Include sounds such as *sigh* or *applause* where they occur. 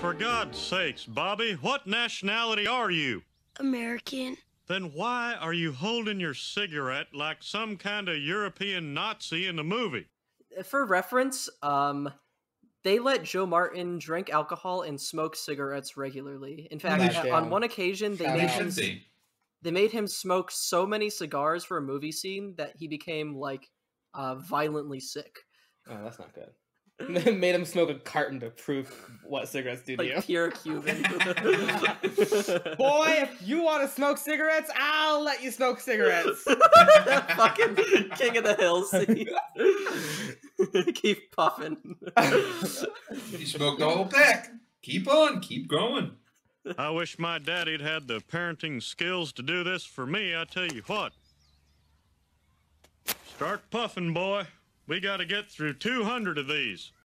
For God's sakes, Bobby, what nationality are you? American. Then why are you holding your cigarette like some kind of European Nazi in the movie? For reference, um, they let Joe Martin drink alcohol and smoke cigarettes regularly. In fact, Nice. on one occasion, they Shout made out. him they made him smoke so many cigars for a movie scene that he became like uh, violently sick, Oh, that's not good. *laughs* Made him smoke a carton to prove what cigarettes do to like you. pure Cuban. *laughs* Boy, if you want to smoke cigarettes, I'll let you smoke cigarettes. that *laughs* fucking King of the Hill scene. Keep puffing. You smoked the whole pack. Keep on, keep going. I wish my daddy'd had the parenting skills to do this for me, I tell you what. Start puffing, boy. We gotta get through 200 of these.